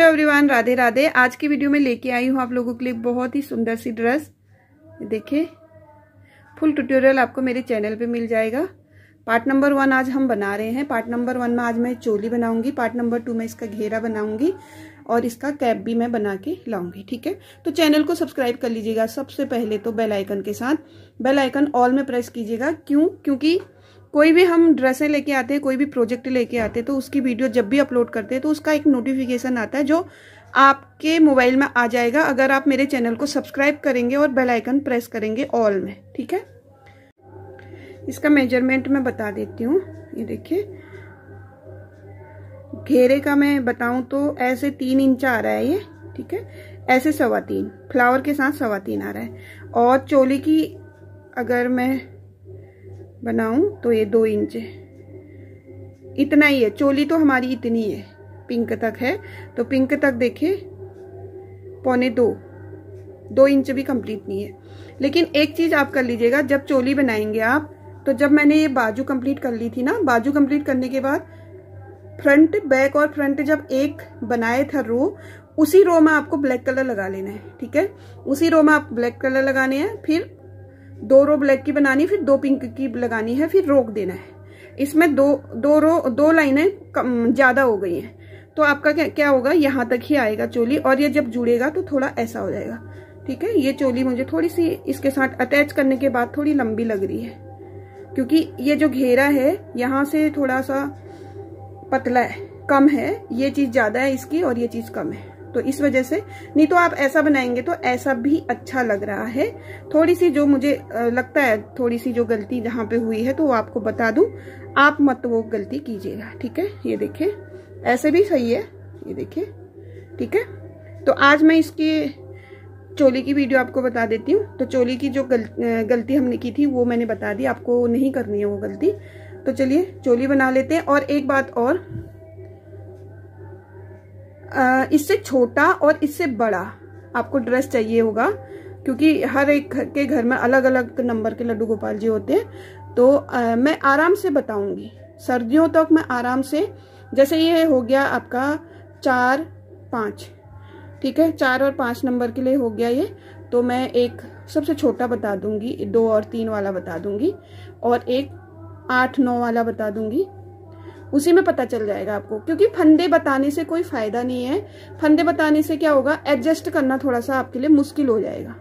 Hello everyone, Radhe Radhe. आज की video में लेके आई हूँ आप लोगों के लिए बहुत ही सुंदर सी ड्रेस। देखिए, फुल ट्यूटोरियल आपको मेरे चैनल पे मिल जाएगा। पार्ट नंबर वन आज हम बना रहे हैं। पार्ट नंबर वन में आज मैं चोली बनाऊँगी। पार्ट नंबर टू में इसका घेरा बनाऊँगी और इसका कैप भी मैं बना के लाऊँगी, ठीक है? तो चैनल को सब्सक्राइब कर लीजिएगा। सबसे पहले तो बेल आइकन के साथ। बेल आइकन ऑल में प्रेस कीजिएगा। क्यों? क्योंकि कोई भी हम ड्रेसें लेके आते हैं, कोई भी प्रोजेक्ट लेके आते हैं तो उसकी वीडियो जब भी अपलोड करते हैं तो उसका एक नोटिफिकेशन आता है जो आपके मोबाइल में आ जाएगा। अगर आप मेरे चैनल को सब्सक्राइब करेंगे और बेल आइकन प्रेस करेंगे ऑल में, ठीक है? इसका मेज़रमेंट मैं बता देती हूँ। ये देखिए। घेरे का मैं बताऊँ तो ऐसे तीन इंच आ रहा है ये, ठीक है? ऐसे सवा तीन, फ्लावर के साथ सवा तीन आ रहा है। और चोली की अगर मैं बनाऊँ तो ये दो इंच है। इतना ही है। चोली तो हमारी इतनी है। पिंक तक है। तो पिंक तक देखिए पौने दो। दो इंच भी कंप्लीट नहीं है। लेकिन एक चीज़ आप कर लीजिएगा, जब चोली बनाएँगे आप तो जब मैंने ये बाजू कंप्लीट कर ली थी ना, बाजू कंप्लीट करने के बाद फ्रंट बैक और फ्रंट जब एक बनाए था रो उसी रो में आपको ब्लैक कलर लगा लेना है, ठीक है? उसी रो में आप ब्लैक कलर लगाने हैं, फिर दो रो ब्लैक की बनानी, फिर दो पिंक की लगानी है, फिर रोक देना है। इसमें दो दो रो, दो लाइनें ज़्यादा हो गई हैं। तो आपका क्या क्या होगा? यहाँ तक ही आएगा चोली, और ये जब जुड़ेगा तो थोड़ा ऐसा हो जाएगा। ठीक है? ये चोली मुझे थोड़ी सी इसके साथ अटैच करने के बाद थोड़ी लंबी लग रही है। क्योंकि ये जो घेरा है, यहाँ से थोड़ा सा पतला है, कम है। ये चीज़ ज़्यादा है इसकी, और ये चीज़ कम है। तो इस वजह से नहीं तो आप ऐसा बनाएँगे तो ऐसा भी अच्छा लग रहा है। थोड़ी सी जो मुझे लगता है थोड़ी सी जो गलती जहाँ पे हुई है तो वो आपको बता दूँ। आप मत वो गलती कीजिएगा ठीक है? ये देखिए ऐसे भी सही है ये देखिए ठीक है? तो आज मैं इसकी चोली की वीडियो आपको बता देती हूँ। तो चोली की जो गल, गलती हमने की थी वो मैंने बता दी आपको नहीं करनी है वो गलती। तो चलिए चोली बना लेते हैं और एक बात और इससे छोटा और इससे बड़ा आपको ड्रेस चाहिए होगा क्योंकि हर एक के घर में अलग अलग नंबर के लड्डू गोपाल जी होते हैं। तो आ, मैं आराम से बताऊँगी। सर्दियों तक मैं आराम से जैसे ये हो गया आपका चार पाँच ठीक है? चार और पाँच नंबर के लिए हो गया ये। तो मैं एक सबसे छोटा बता दूँगी दो और तीन वाला बता दूँगी और एक आठ नौ वाला बता दूँगी। उसी में पता चल जाएगा आपको। क्योंकि फंदे बताने से कोई फ़ायदा नहीं है। फंदे बताने से क्या होगा? एडजस्ट करना थोड़ा सा आपके लिए मुश्किल हो जाएगा।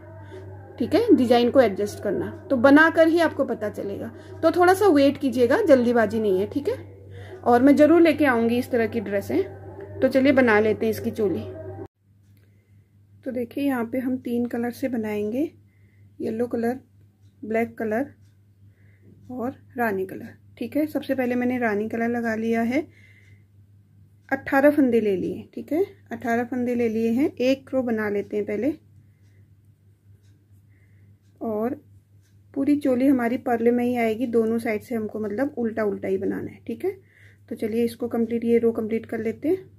ठीक है? डिज़ाइन को एडजस्ट करना। तो बनाकर ही आपको पता चलेगा। तो थोड़ा सा वेट कीजिएगा। जल्दीबाजी नहीं है, ठीक है? और मैं ज़रूर लेके आऊँगी इस तरह की ड्रेसें। तो चलिए बना लेते हैं इसकी चोली। तो देखिए, यहाँ पे हम तीन कलर से बनाएँगे। येलो कलर, ब्लैक कलर और रानी कलर। ठीक है? सबसे पहले मैंने रानी कलर लगा लिया है। अट्ठारह फंदे ले लिए, ठीक है? अट्ठारह फंदे ले लिए हैं। एक रो बना लेते हैं पहले। और पूरी चोली हमारी परले में ही आएगी। दोनों साइड से हमको मतलब उल्टा उल्टा ही बनाना है, ठीक है? तो चलिए इसको कंप्लीट, ये रो कंप्लीट कर लेते हैं।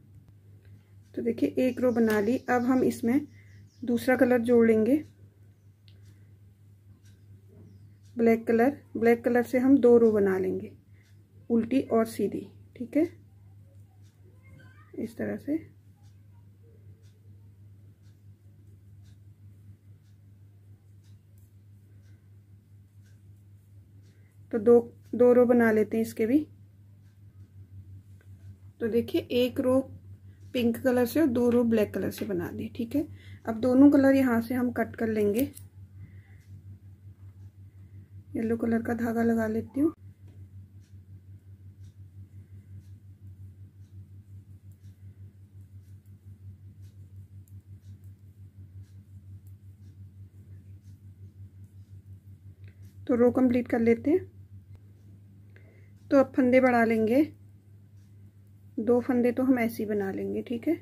तो देखिए, एक रो बना ली। अब हम इसमें दूसरा कलर जोड़ लेंगे। ब्लैक कलर ब्लैक कलर से हम दो रो बना लेंगे, उल्टी और सीधी, ठीक है? इस तरह से। तो दो दो रो बना लेते हैं इसके भी। तो देखिए, एक रो पिंक कलर से और दो रो ब्लैक कलर से बना दी ठीक है? अब दोनों कलर यहाँ से हम कट कर लेंगे। येलो कलर का धागा लगा लेती हूँ। तो रो कंप्लीट कर लेते हैं। तो अब फंदे बढ़ा लेंगे। दो फंदे तो हम ऐसे ही बना लेंगे, ठीक है?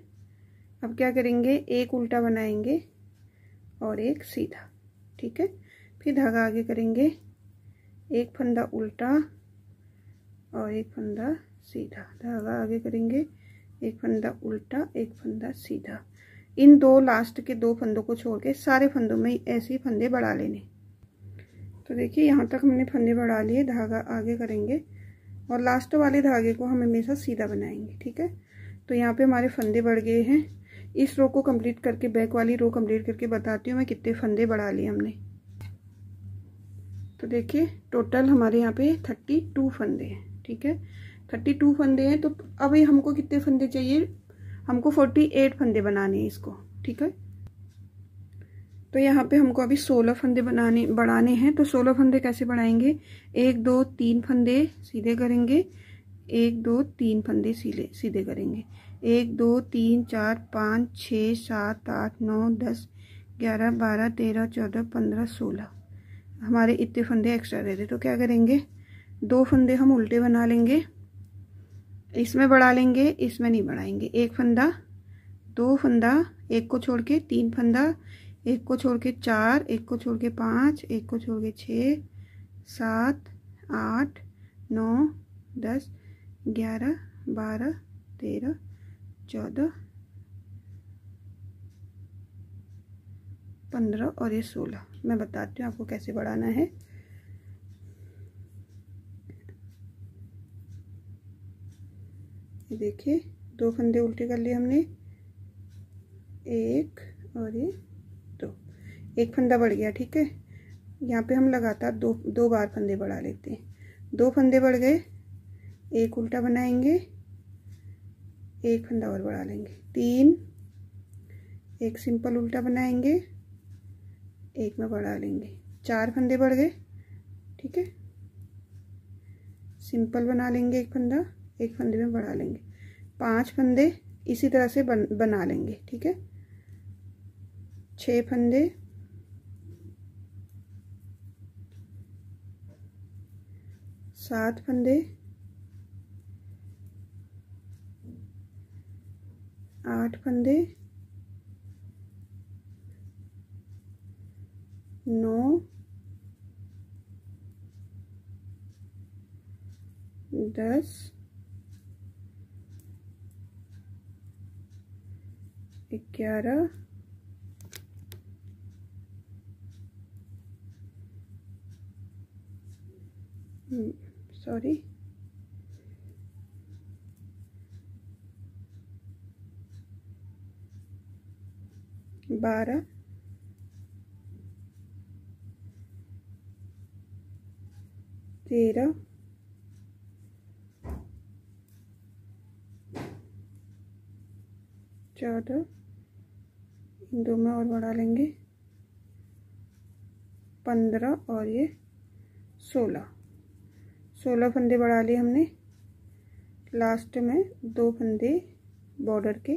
अब क्या करेंगे? एक उल्टा बनाएँगे और एक सीधा, ठीक है? फिर धागा आगे करेंगे। एक फंदा उल्टा और एक फंदा सीधा। धागा आगे करेंगे, एक फंदा उल्टा, एक फंदा सीधा। इन दो लास्ट के दो फंदों को छोड़ के सारे फंदों में ऐसे ही फंदे बढ़ा लेने। तो देखिए, यहाँ तक हमने फंदे बढ़ा लिए, धागा आगे करेंगे और लास्ट वाले धागे को हम हमेशा सीधा बनाएँगे, ठीक है? तो यहाँ पे हमारे फंदे बढ़ गए हैं। इस रो को कंप्लीट करके बैक वाली रो कंप्लीट करके बताती हूँ मैं कितने फंदे बढ़ा लिए हमने। तो देखिए टोटल हमारे यहाँ पे थर्टी टू फंदे हैं, ठीक है? थर्टी टू फंदे हैं तो अभी हमको कितने फंदे चाहिए? हमको फोर्टी एट फंदे बनाने हैं इसको, ठीक है? तो यहाँ पे हमको अभी सोलह फंदे बनाने, बढ़ाने हैं तो सोलह फंदे कैसे बढ़ाएँगे? एक, दो, तीन फंदे सीधे करेंगे, एक, दो, तीन फंदे सीधे सीधे करेंगे। एक, दो, तीन, चार, पाँच छः सात, आठ, नौ, दस, ग्यारह, बारह, तेरह, चौदह, पंद्रह, सोलह। हमारे इतने फंदे एक्स्ट्रा रहते तो क्या करेंगे? दो फंदे हम उल्टे बना लेंगे। इसमें बढ़ा लेंगे, इसमें नहीं बढ़ाएँगे। एक फंदा, दो फंदा, एक को छोड़ के तीन फंदा, एक को छोड़ के चार, एक को छोड़ के पाँच, एक को छोड़ के छः, सात, आठ, नौ, दस, ग्यारह, बारह, तेरह, चौदह, पंद्रह और ये सोलह। मैं बताती हूँ आपको कैसे बढ़ाना है। ये देखिए, दो फंदे उल्टे कर लिए हमने। एक और ये दो। एक फंदा बढ़ गया, ठीक है? यहाँ पे हम लगातार दो दो बार फंदे बढ़ा लेते हैं। दो फंदे बढ़ गए, एक उल्टा बनाएँगे, एक फंदा और बढ़ा लेंगे। तीन, एक सिंपल उल्टा बनाएँगे एक में बढ़ा लेंगे। चार फंदे बढ़ गए, ठीक है? सिंपल बना लेंगे एक फंदा, एक फंदे में बढ़ा लेंगे। पाँच फंदे इसी तरह से बन, बना लेंगे, ठीक है? छः फंदे, सात फंदे, आठ फंदे नौ दस ग्यारह सॉरी बारह तेरह। चौदह। इन दो में और बढ़ा लेंगे। पंद्रह और ये सोलह। सोलह फंदे बढ़ा लिए हमने। लास्ट में दो फंदे बॉर्डर के,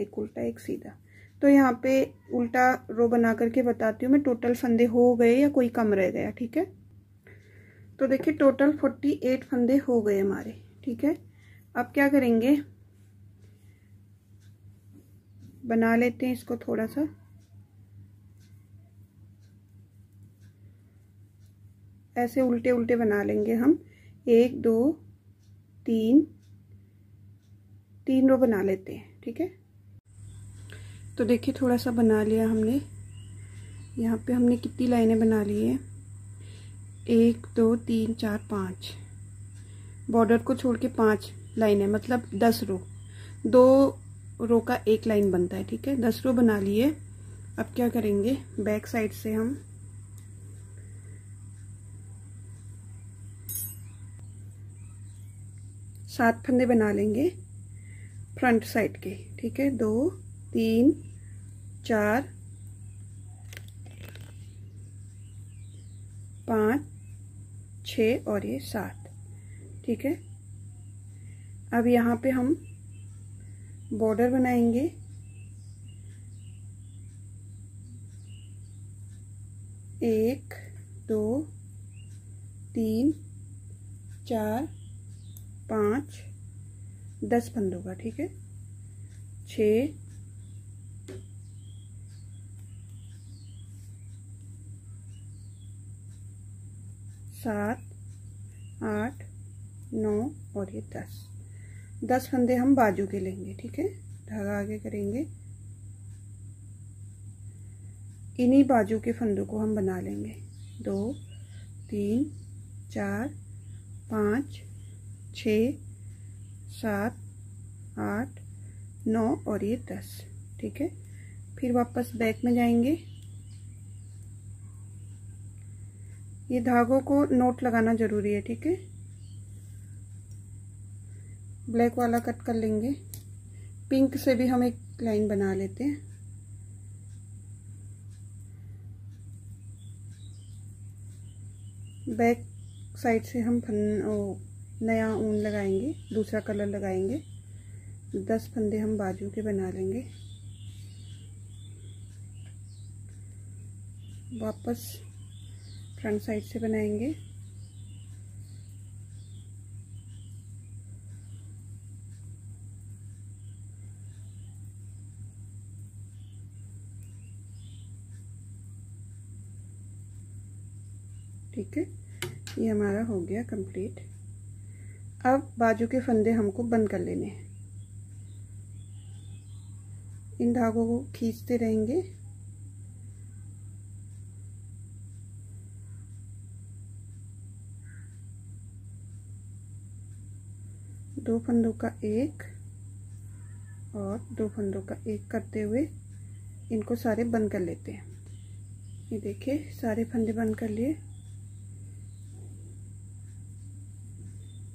एक उल्टा, एक सीधा। तो यहाँ पे उल्टा रो बना करके बताती हूँ मैं, टोटल फंदे हो गए या कोई कम रह गया, ठीक है? तो देखिए टोटल फोर्टी एट फंदे हो गए हमारे, ठीक है? अब क्या करेंगे? बना लेते हैं इसको थोड़ा सा ऐसे उल्टे उल्टे बना लेंगे हम। एक, दो, तीन तीन रो बना लेते हैं, ठीक है? तो देखिए थोड़ा सा बना लिया हमने। यहाँ पे हमने कितनी लाइनें बना ली है? एक, दो, तीन, चार, पाँच। बॉर्डर को छोड़ के पाँच लाइनें मतलब दस रो। दो रो का एक लाइन बनता है, ठीक है? दस रो बना लिए। अब क्या करेंगे? बैक साइड से हम सात फंदे बना लेंगे फ्रंट साइड के, ठीक है? दो, तीन, चार, पाँच छ और ये सात। ठीक है? अब यहाँ पे हम बॉर्डर बनाएँगे। एक, दो, तीन, चार, पाँच, दस फंदों का, ठीक है? छ सात, आठ, नौ और ये दस। दस फंदे हम बाजू के लेंगे, ठीक है? धागा आगे करेंगे। इन्हीं बाजू के फंदों को हम बना लेंगे। दो, तीन, चार, पाँच, छ, सात, आठ, नौ और ये दस, ठीक है? फिर वापस बैक में जाएँगे। ये धागों को नोट लगाना ज़रूरी है ठीक है? ब्लैक वाला कट कर लेंगे। पिंक से भी हम एक लाइन बना लेते हैं। बैक साइड से हम फन ओ, नया ऊन लगाएँगे दूसरा कलर लगाएँगे। दस फंदे हम बाजू के बना लेंगे। वापस फ्रंट साइड से बनाएँगे। ठीक है? ये हमारा हो गया कंप्लीट अब बाजू के फंदे हमको बंद कर लेने हैं। इन धागों को खींचते रहेंगे। दो फंदों का एक और दो फंदों का एक करते हुए इनको सारे बंद कर लेते हैं। ये देखिए, सारे फंदे बंद कर लिए।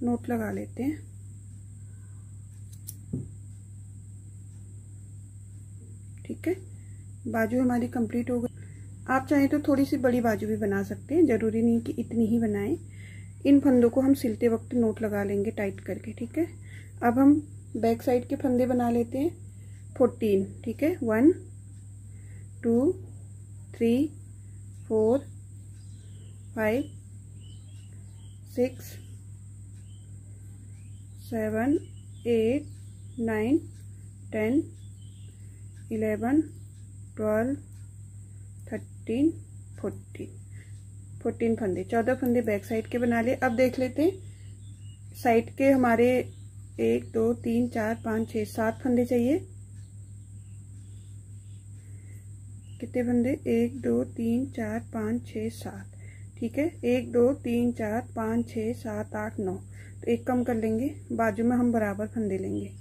नोट लगा लेते हैं। ठीक है? बाजू हमारी कंप्लीट हो गई। आप चाहें तो थोड़ी सी बड़ी बाजू भी बना सकते हैं। ज़रूरी नहीं कि इतनी ही बनाएँ। इन फंदों को हम सिलते वक्त नोट लगा लेंगे टाइट करके, ठीक है? अब हम बैक साइड के फंदे बना लेते हैं। फोर्टीन, ठीक है? One, two, three, four, five, six, seven, eight, nine, ten, eleven, twelve, thirteen, fourteen. Fourteen फंदे, चौदह फंदे बैक साइड के बना लिए। अब देख लेते हैं, साइड के हमारे एक, दो, तीन, चार, पाँच छः सात फंदे चाहिए। कितने फंदे? एक, दो, तीन, चार, पाँच छः सात। ठीक है? एक, दो, तीन, चार, पाँच छः सात, आठ, नौ। तो एक कम कर लेंगे, बाजू में हम बराबर फंदे लेंगे।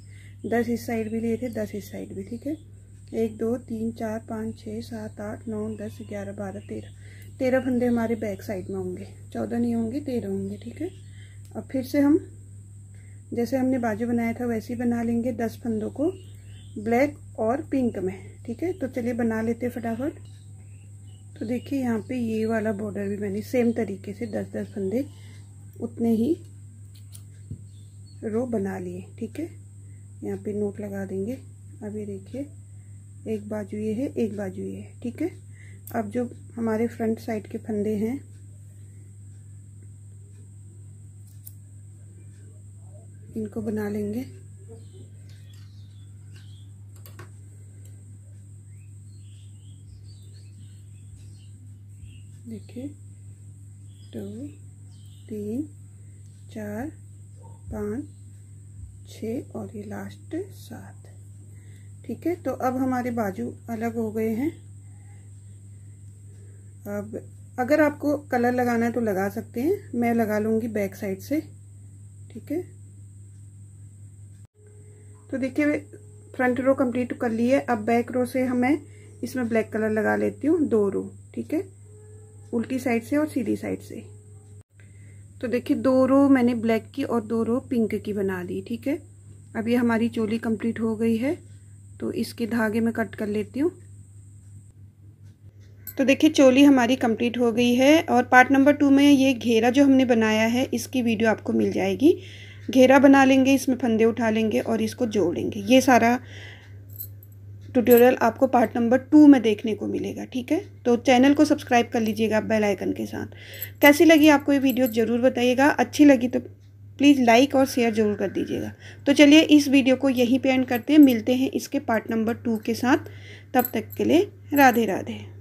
दस इस साइड भी लिए थे, दस इस साइड भी, ठीक है? एक, दो, तीन, चार, पाँच छः सात, आठ, नौ, दस, ग्यारह, बारह, तेरह। तेरह फंदे हमारे बैक साइड में होंगे। चौदह नहीं होंगे, तेरह होंगे, ठीक है? अब फिर से हम, जैसे हमने बाजू बनाया था, वैसे ही बना लेंगे दस फंदों को, ब्लैक और पिंक में, ठीक है? तो चलिए बना लेते फटाफट। तो देखिए, यहाँ पे ये वाला बॉर्डर भी मैंने सेम तरीके से दस दस फंदे उतने ही रो बना लिए, ठीक है? यहाँ पे नोट लगा देंगे। अभी देखिए, एक बाजू ये है, एक बाजू ये है, ठीक है? अब जो हमारे फ्रंट साइड के फंदे हैं, इनको बना लेंगे। देखिए, दो, तीन, चार, पाँच छ और ये लास्ट सात। ठीक है तो अब हमारे बाजू अलग हो गए हैं। अब अगर आपको कलर लगाना है तो लगा सकते हैं। मैं लगा लूँगी बैक साइड से। ठीक है? तो देखिए फ्रंट रो कंप्लीट कर ली है। अब बैक रो से हमें इसमें ब्लैक कलर लगा लेती हूँ, दो रो ठीक है? उल्टी साइड से और सीधी साइड से। तो देखिए, दो रो मैंने ब्लैक की और दो रो पिंक की बना दी ठीक है? अब ये हमारी चोली कंप्लीट हो गई है। तो इसके धागे में कट कर लेती हूँ। तो देखिए, चोली हमारी कंप्लीट हो गई है और पार्ट नंबर टू में ये घेरा जो हमने बनाया है, इसकी वीडियो आपको मिल जाएगी। घेरा बना लेंगे, इसमें फंदे उठा लेंगे और इसको जोड़ेंगे। ये सारा ट्यूटोरियल आपको पार्ट नंबर टू में देखने को मिलेगा, ठीक है? तो चैनल को सब्सक्राइब कर लीजिएगा बेल आइकन के साथ। कैसी लगी आपको ये वीडियो ज़रूर बताइएगा। अच्छी लगी तो प्लीज़ लाइक और शेयर ज़रूर कर दीजिएगा। तो चलिए, इस वीडियो को यहीं पे एंड करते हैं। मिलते हैं इसके पार्ट नंबर टू के साथ। तब तक के लिए राधे राधे।